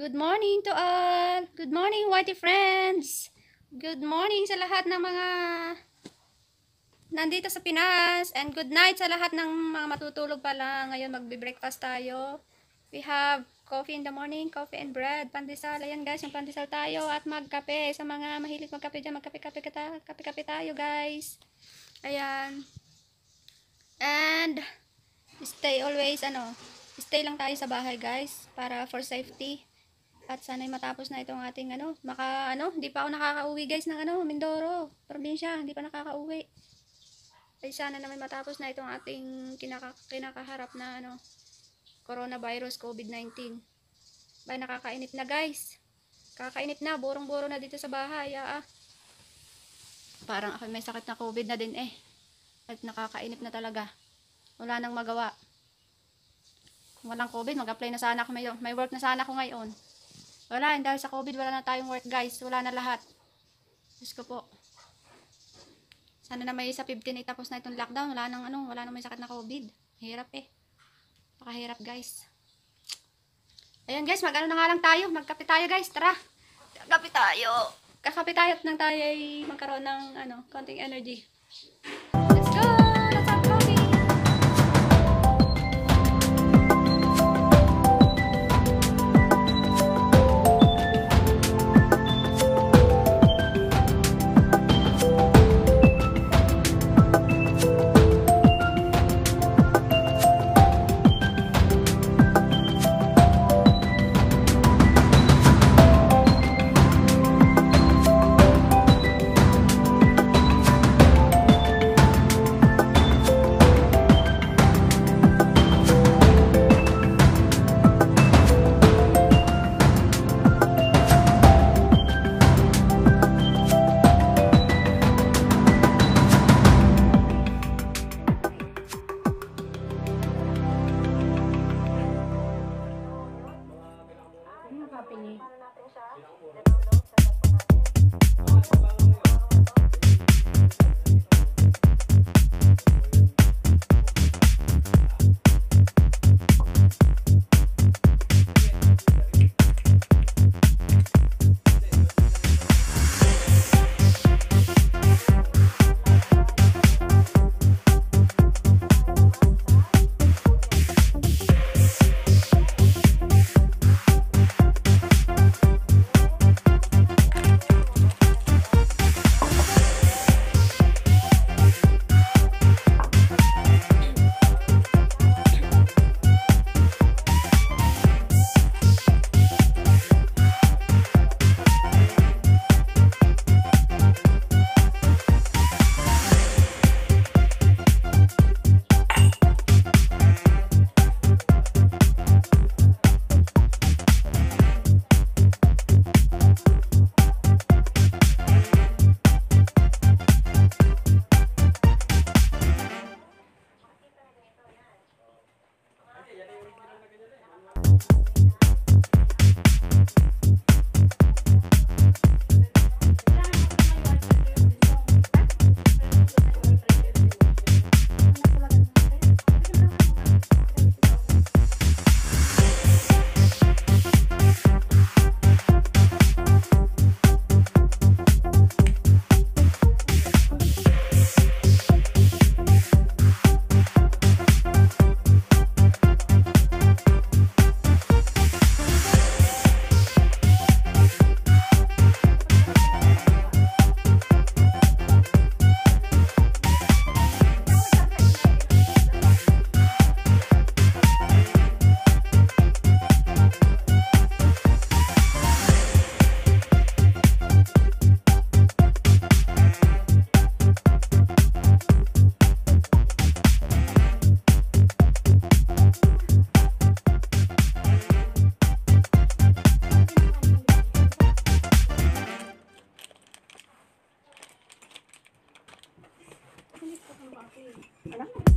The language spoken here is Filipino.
Good morning to all. Good morning, Whitey friends. Good morning sa lahat ng mga nandito sa Pinas. And good night sa lahat ng mga matutulog pa lang. Ngayon magbe-breakfast tayo. We have coffee in the morning, coffee and bread, pandesal. Ayan guys, yung pandesal tayo at magkape. Sa mga mahilig magkape dyan, magkape-kape kape-kape tayo guys. Ayan. And stay always ano, stay lang tayo sa bahay guys para for safety. At sana'y matapos na itong ating ano, maka ano, hindi pa ako nakakauwi guys ng ano, Mindoro, probinsya, hindi pa nakakauwi. Ay sana naman matapos na itong ating kinaka, kinakaharap na ano, coronavirus COVID-19. Bay nakakainip na guys. Kakainip na, borong-boro na dito sa bahay. Ah, ah. Parang ako may sakit na COVID na din eh. At nakakainip na talaga. Wala nang magawa. Kung walang COVID, mag-apply na sana ako ngayon. May work na sana ako ngayon. Wala, dahil sa COVID, wala na tayong work guys. Wala na lahat. Diyos ko po. Sana na may sa 15 ay tapos na itong lockdown. Wala nang ano, wala nang may sakit na COVID. Hirap eh. Pakahirap guys. Ayan guys, mag-ano na nga lang tayo. Magkape tayo guys, tara. Kape tayo. Kakape tayo at nang tayo ay magkaroon ng ano, konting energy. shopping eh. Anak